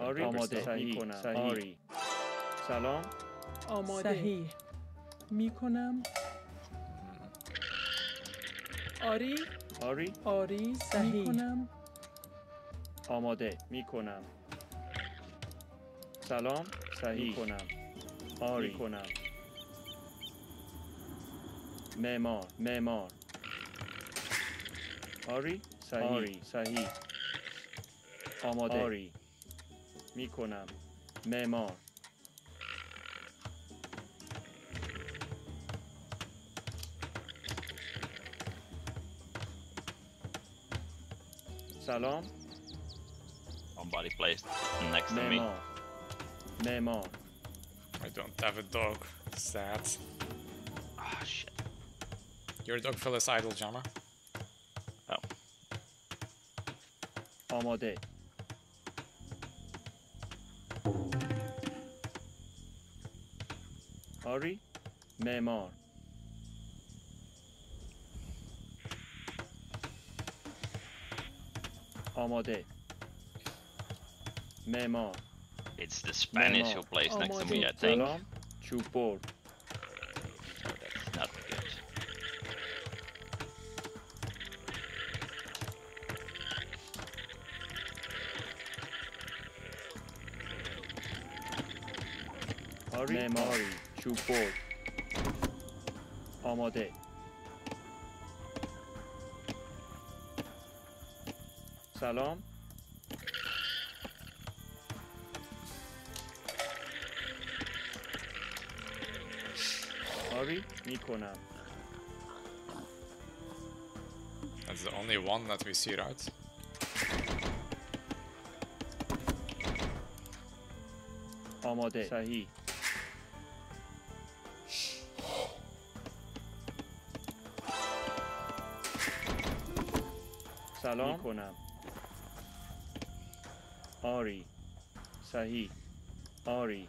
آری آماده. صحیح کنم. آری. سلام. آماده. صحیح. می کنم آری. آری. آری صحیح. می کنم آماده. می کنم سلام. صحیح. کنم آری. کنم معمار. معمار. آری. صحیح. آری. صحیح. آماده. آری. می کنم معمار سلام Somebody placed next to me. معمار معمار I don't have a dog. Sad. Ah, shit. Your dog fell as idle, Jama. Oh. آماده آری معمار آماده معمار It's the Spanish who Memo. plays next to Almost me, I it. think. سلام چوب برد So that's not good. آری معماری چوب برد آماده سلام آری میکنم That's the only one that we see, right? آماده صحیح نکنم آری. صحیح. آری.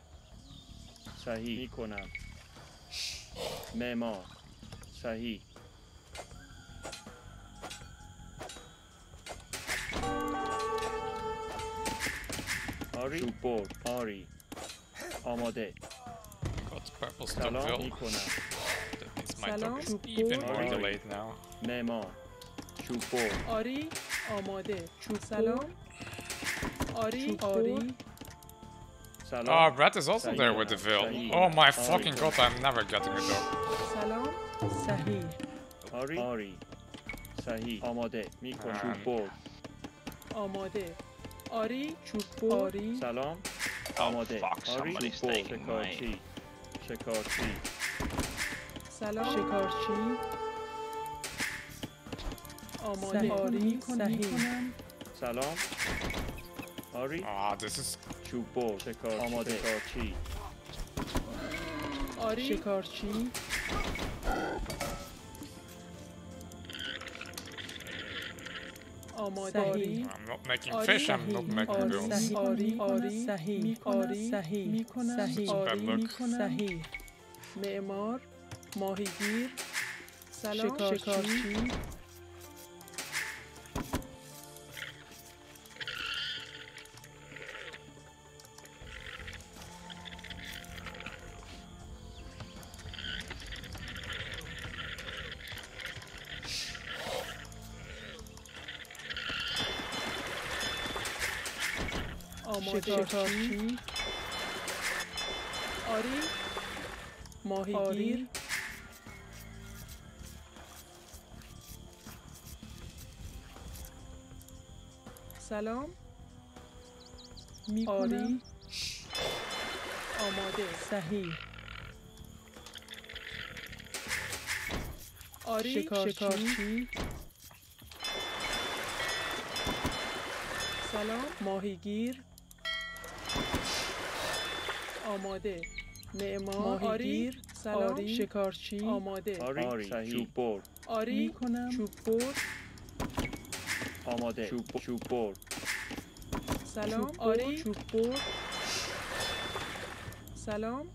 صحیح. نکنم مه‌ما. صحیح. آری. سوپور آری. آماده. سلام. هات پرپل ستو نکنم دس ماي چوب برد آری آماده چوب سلام آری آری Oh, سلام Brett is also there with the veil. Oh my fucking god, I'm never getting a dog. سلام صحیح آری آری صحیح آماده می کنم چوب Um, برد آماده آری چوب آری سلام Oh, آماده fuck, آری somebody's چوب برد taking my... شکارچی شکارچی سلام شکارچی آماده. آری. کنم. سلام. آری. Ah, this is چوب برد شکار آماده. شکارچی. آری. شکارچی. آماده. آری. I'm not making Ari. fish, I'm not making آری. bills. آری. آری. صحیح. صحیح. می‌کنم. صحیح. آری. می‌کنم. صحیح. معمار. ماهیگیر. سلام شکارچی. شکارچی آری. ماهیگیر. سلام. می‌کنم. آری. آماده. صحیح. آری. شکارچی. شکارچی. سلام. ماهیگیر. آماده. معمار. آری. سلام. آری. شکارچی. آماده. آری. آری. صحیح. چوب برد آری. می‌کنم. چوب برد آماده. چوب چوب برد سلام. چوب آری. برد. چوب برد سلام.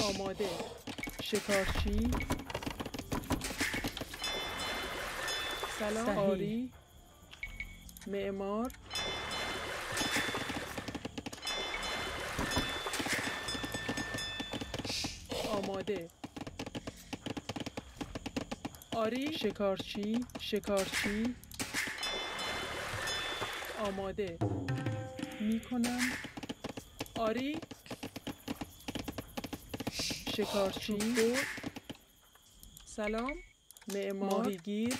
آماده. شکارچی. سلام آری. معمار. آماده. آری. شکارچی شکارچی. آماده. می کنم آری. شکارچی. سلام. معمار. ماهیگیر.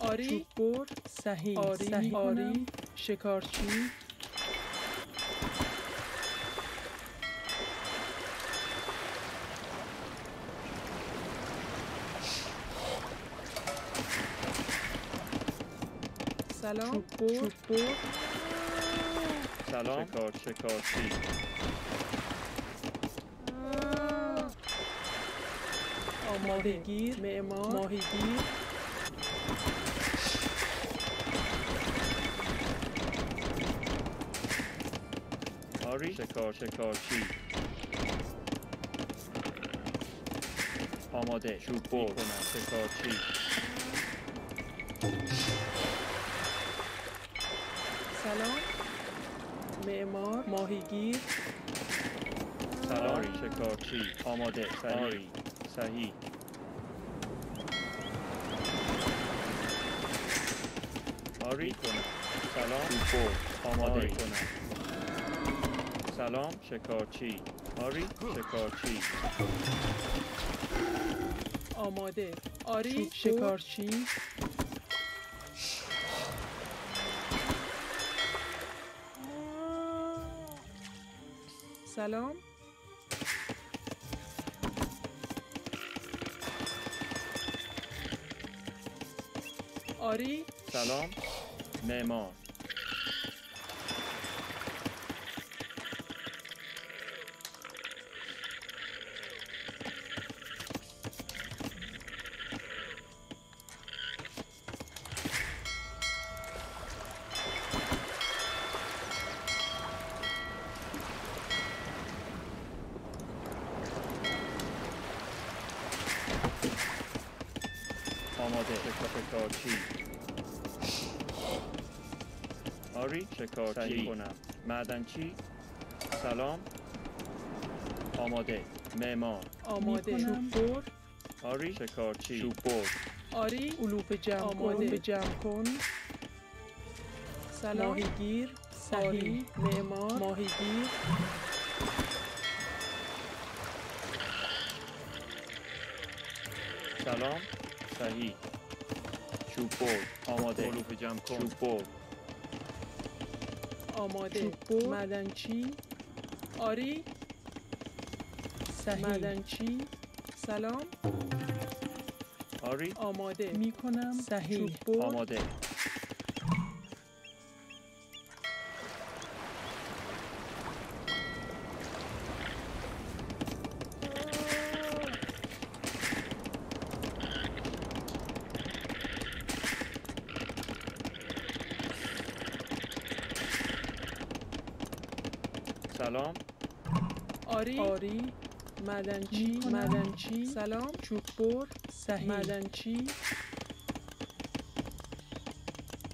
آری. چوببر صحیح آری. آری. شکارچی. سلام. چوببر سلام. شکار شکارچی ماهیگیر. معمار ماهیگیر. آری. شکار شکارچی آماده. چوب بر شکارچی سلام. معمار ماهیگیر. سلام. شکارچی. آماده. صحیح. صحیح. آری. کنم سلام. بر آماده. کنم سلام. شکارچی. آری. شکارچی. آماده. آری. شکارچی. سلام. آری؟ سلام. معمار آری شکارچی کنم. معدنچی سلام. آماده. معمار. آماده. بر آری. شکارچی. بر آری. علوف جمع آماده. به جمع کن. سلام. ماهیگیر. صحیح معمار. ماهیگیر. سلام. صحیح چوب بر آماده. علوف جمع کن. چوب بر آماده. چوب معدنچی آری. صحیح. معدنچی سلام. آری. آماده. می کنم صحیح آماده. معدنچی معدنچی سلام. چوب بر صحیح. معدنچی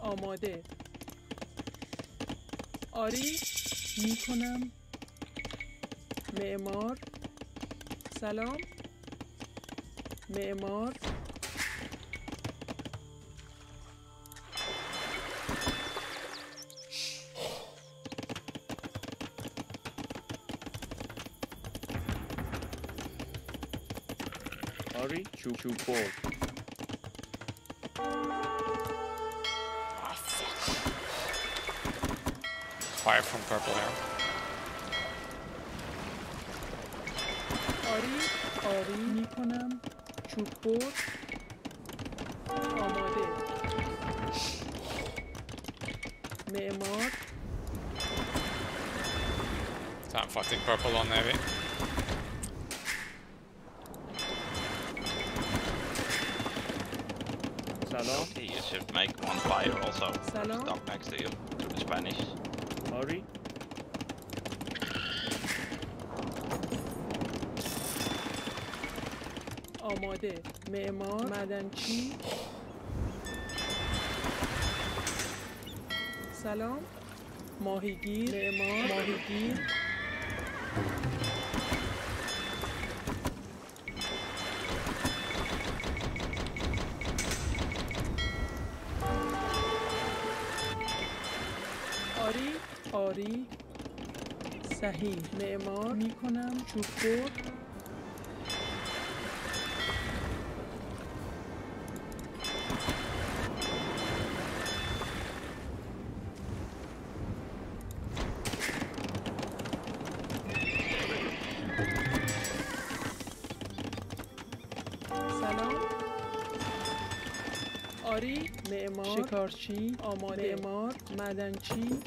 آماده. آری. می کنم معمار. سلام. معمار. آری چوب چوب بر Fire from purple here. آری آری می کنم چوب بر آماده معمار So I'm fighting purple on navy. سلام Okay, you should make one fire also. Salam. Stop next to you. To be Spanish. آری آماده معمار مدنچی سلام ماهیگیر معمار ماهیگیر صحیح معمار می‌کنم. چوب بر سلام. آری معمار شکارچی. آماده. معمار مدنچی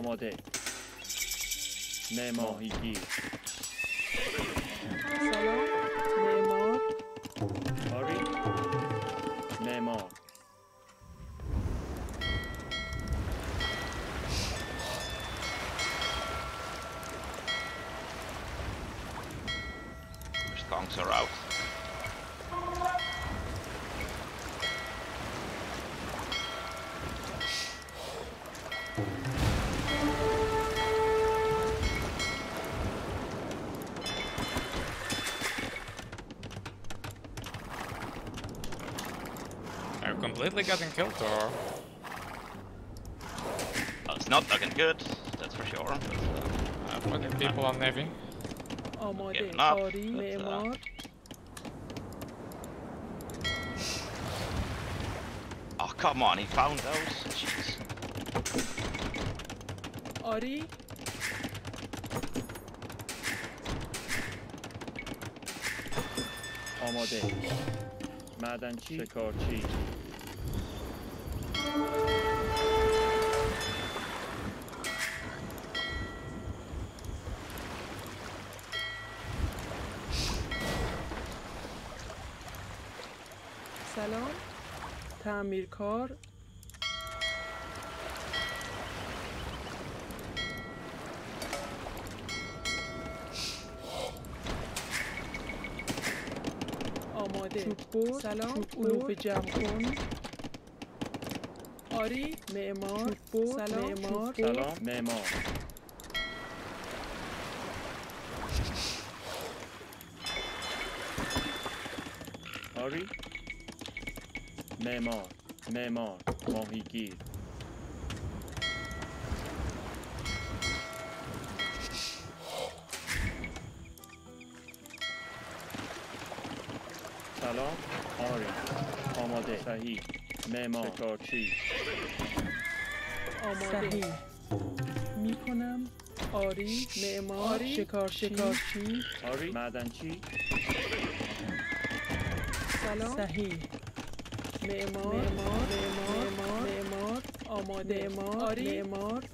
表目も行き。getting killed or? Well, it's not looking good, that's for sure. But, Uh, fucking people on navy. آماده Getting up, آری but, uh, معمار oh, come on, he found those? Jeez. آری آماده معدنچی شکارچی سلام. تعمیرکار. آماده. سلام. علوف جمع کن آری معمار سلام. معمار. سلام معمار. آری معمار معمار ماهیگیر. سلام. آری آماده. صحیح. معمار شکارچی آماده. صحیح. می‌کنم. آری. معمار شکار شکارچی. آری. معدنچی سلام. صحیح. معمار معمار معمار معمار آماده. معمار آری. معمار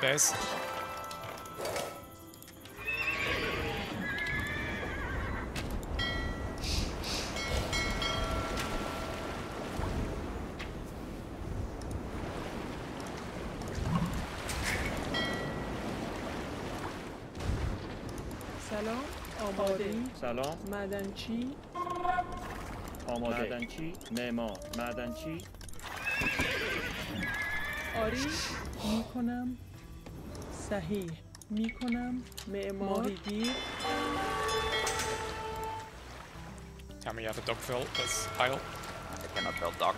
base. سلام. آماده. سلام. معدنچی. آماده. معدنچی. معمار مدنچی آری. می‌کنم صحیح میکنم معمار ماهیگیر Tell me you have a dog fill that's idle. I cannot build dock.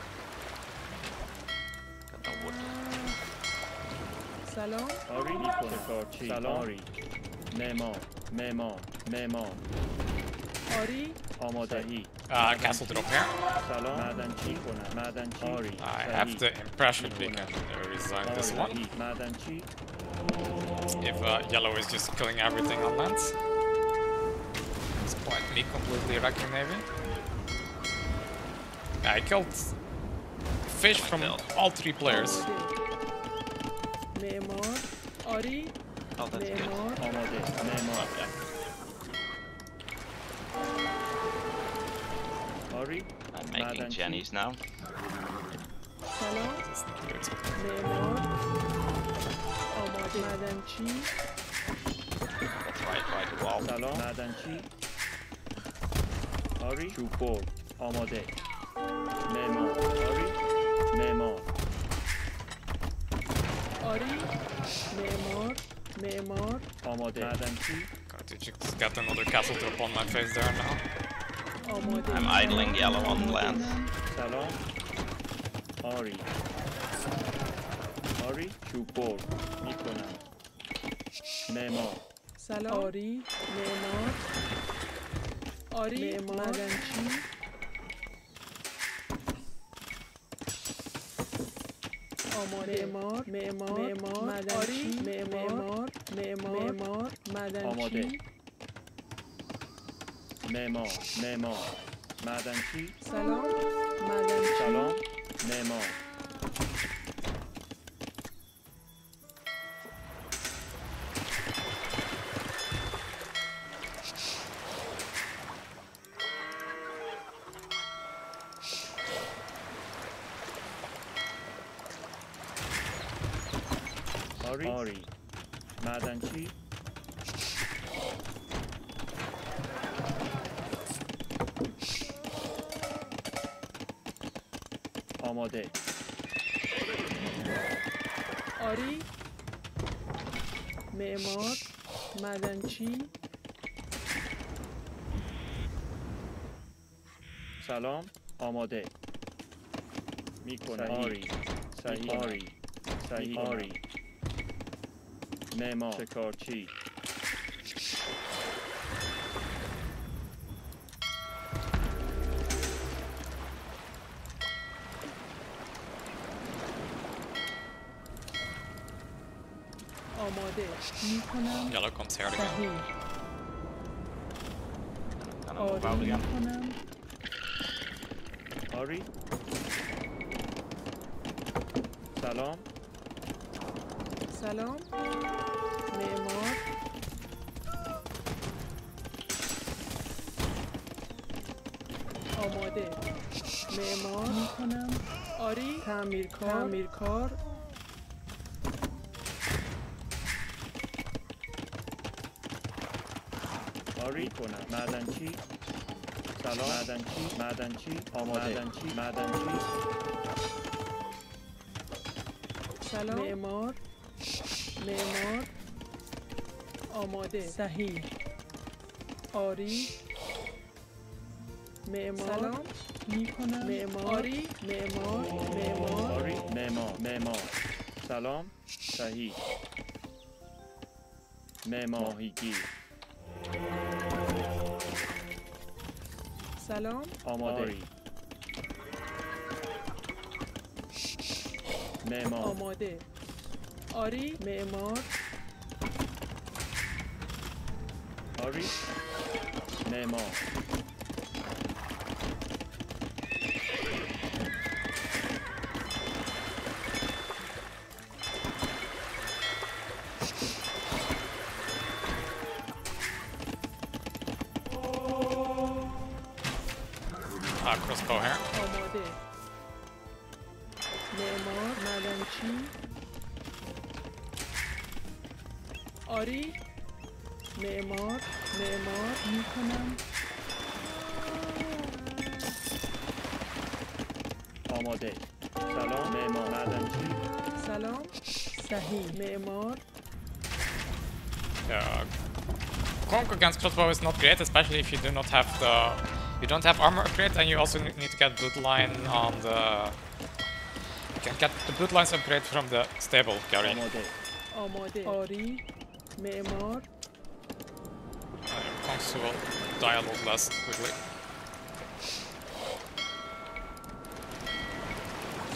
Got no wood. سلام آری میکنه کارچی سلام آری معمار معمار معمار آری آماده ای Uh, castle drop here. سلام معدنچی کنم معدنچی آری I have the impression we can uh, resign this one. if uh, yellow is just killing everything on lands. it's this point, me completely wrecking navy. Yeah, I killed fish from all three players. Ori, Oh, that's good. I'm making Jennies now. Hello? Madanchi. Try, try to walk. Salon. Madanchi. Hurry. Chupo. Amade. Memo. Hurry. Memo. Hurry. Memo. Memo. Amade. Madanchi. God, did you just get another castle drop on my face there now? Amade. I'm idling yellow on land. Salon. Hurry. آری برد می‌کنم. معمار. سلام. آری. معمار. آری. معدنچی آماده معمار. معمار. معمار. معدنچی معمار. معمار. معمار. آماده. معدنچی معمار. معمار. معدنچی سلام. معدنچی سلام. معمار. آری. آری. معدنچی آماده. آری. معمار. معدنچی سلام. آماده. می‌کنه آری. صحیح. آری. صحیح. آری. Nemar. Chikorchi. Yellow komt herder. Dan hem we gaan. Hurry. Salam. سلام. معمار. آماده. معمار. می‌کنم آری. تعمیرکار. تعمیرکار. آری. کنم معدنچی سلام. معدنچی معدنچی آماده. معدنچی معدنچی سلام. معمار. معمار آماده. صحیح. آری. معمار سلام. می‌کنم. معمار آری. معمار معمار معمار معمار سلام. صحیح. معمار ماهیگیر سلام. آماده. آری. معمار آماده. آری معمار آری معمار Uh, crossbow here. آماده معمار معدنچی آری معمار معمار میکنم آماده سلام معمار معدنچی سلام صحیح معمار Yeah. Conk against crossbow is not great, especially if you do not have the... You don't have armor upgrade, and you also ne- need to get bloodline on the... You can get the bloodlines upgrade from the stable, Gary. آماده آماده آری معمار Uh, Conks will die a lot less quickly.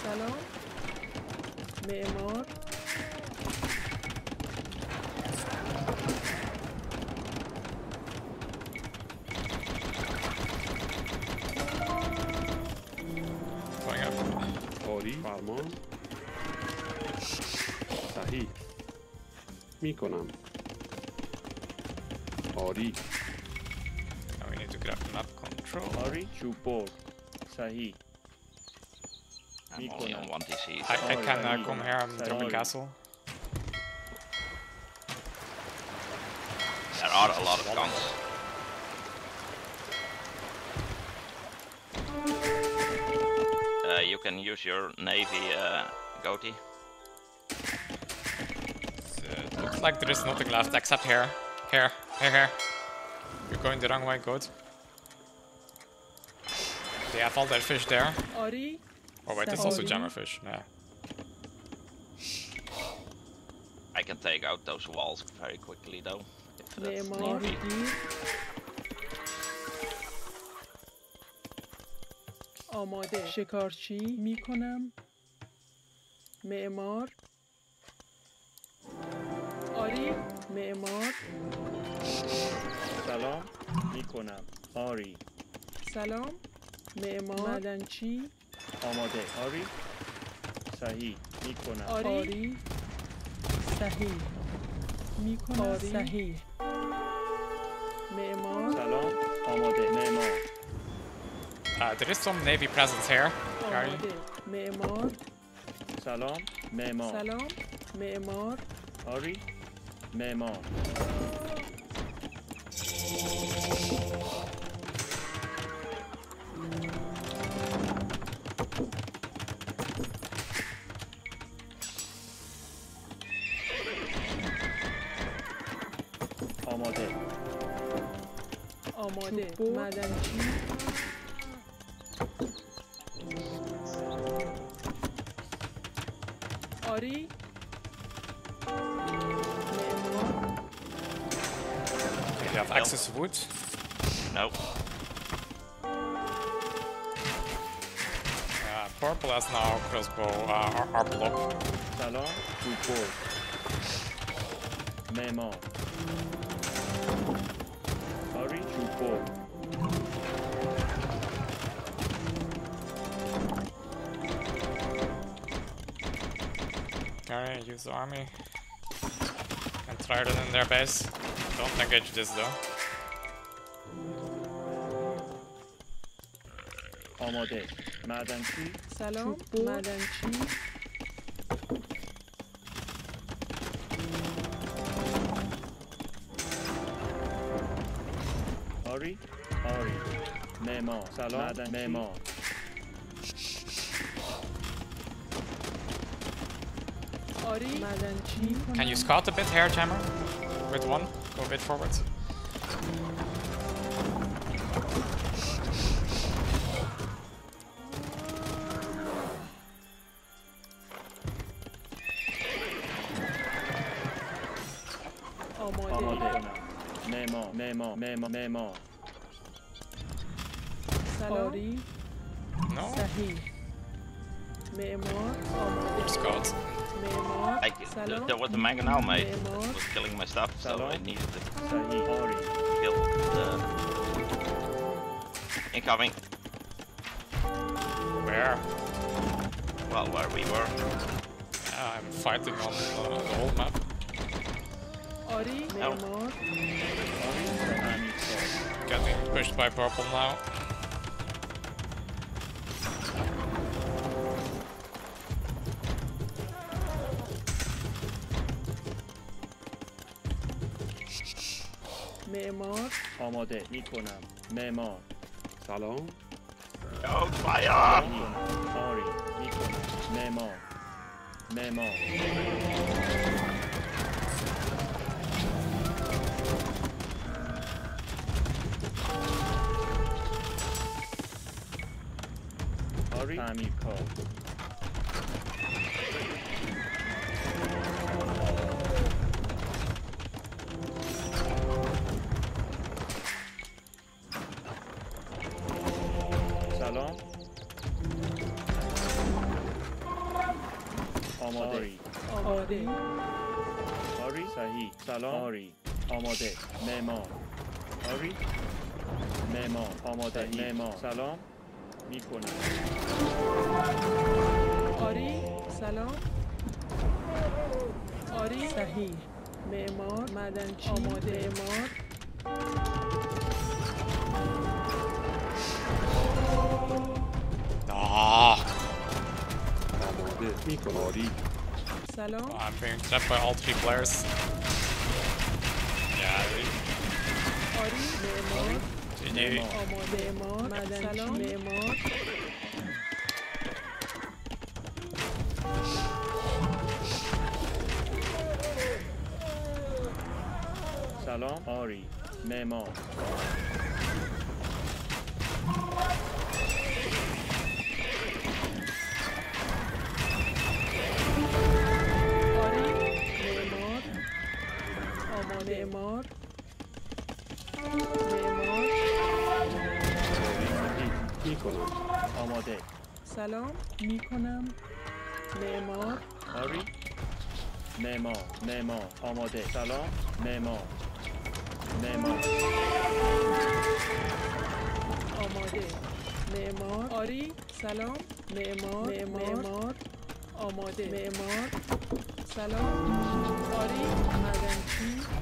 سلام معمار Going up. آری فرمان صحیح میکنم Hori. Now we need to grab map control. Hori, Chupor, Sahi. I'm only on one disease. I, I can uh, come here and drop a castle. There are a lot of guns. Uh, you can use your navy uh, goatee. It looks like there is nothing left except here. Here. here, here. You're going the wrong way, good. They have all their fish there. آری Oh wait, it's also Sorry. jammerfish. Yeah. I can take out those walls very quickly though. If that's معمار need be. گیر آماده شکارچی میکنم معمار معمار. سلام. می‌کنم. آری. سلام. معمار. معدنچی. آماده. آری. صحیح. می‌کنم. آری, آری. صحیح. می‌کنم. صحیح. معمار. سلام. آماده. معمار. Uh, there is some navy presence here. Gary. آماده معمار. سلام. معمار. سلام. معمار. آری. معمار آماده. آماده. معدنچی آری؟ You have access to wood? No. Uh, purple has now crossbow, uh, our, block. Talon, we pour. Memo. Hurry, you pour. Alright, use the army. And try it in their base. Don't engage this though. آماده معدنچی سلام معدنچی آری آری معمار سلام معدنچی معمار آری معدنچی Can you scout a bit here, Jammer? With one? go a bit forward. Memo, memo. Salori. No. Sahi. Memo. Oh god. Memo. I, there, there was a mangonel mate that was killing my stuff, so I needed to so kill the incoming. Where? Well, where we were. Yeah, I'm fighting on uh, the whole map. Ori, no. Getting pushed by purple now. معمار. آماده می کنم معمار. سلام. Oh, fire! می‌کنم. آری می کنم معمار. معمار. آری. تعمیر کار. آماده. معمار آری معمار آماده. معمار سلام. می کنم آری. سلام. آری. صحیح معمار معدنچی آماده. معمار Ah, آماده. می‌کنم. آری. سلام. I'm being trapped by all three players. آری معمار معمار سلام. آری. معمار سلام می کنم معمار آری. معمار معمار آماده. سلام. معمار معمار آماده. معمار آری. سلام. معمار معمار آماده. معمار سلام. آری. معدنچی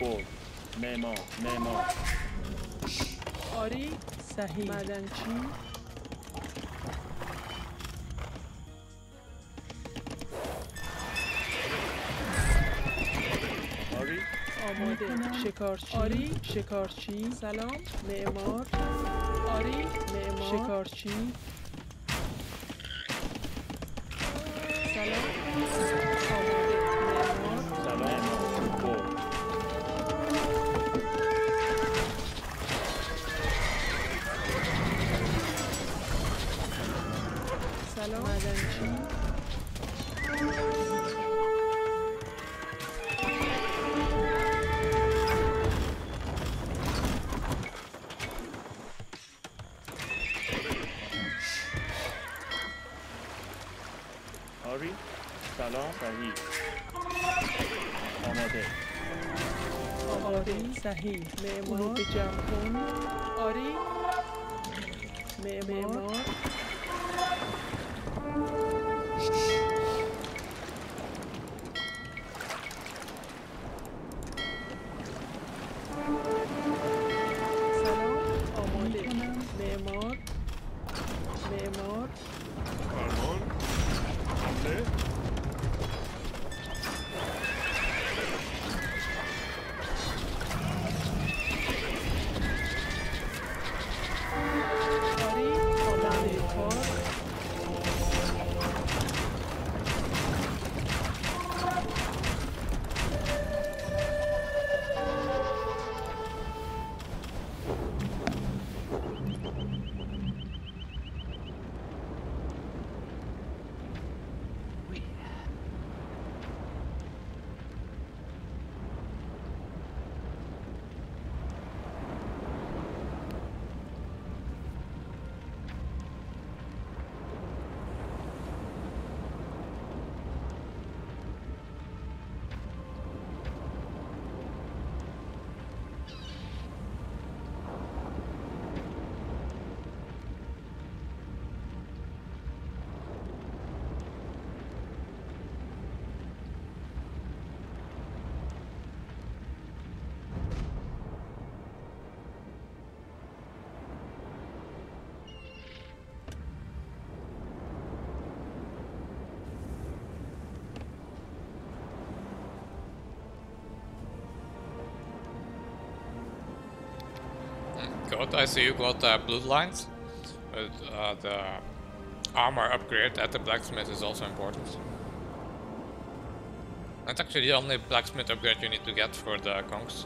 برد معمار معمار آری صحیح. معدنچی آری؟ آماده. شکارچی آری. شکارچی سلام. معمار. آری. معمار. شکارچی سلام. سلام. آری. سلام صحیح. آماده. آری. صحیح. معمار به جمع کن. آری. معمار Good, I see you got uh, bloodlines. But uh, the armor upgrade at the blacksmith is also important. That's actually the only blacksmith upgrade you need to get for the conks.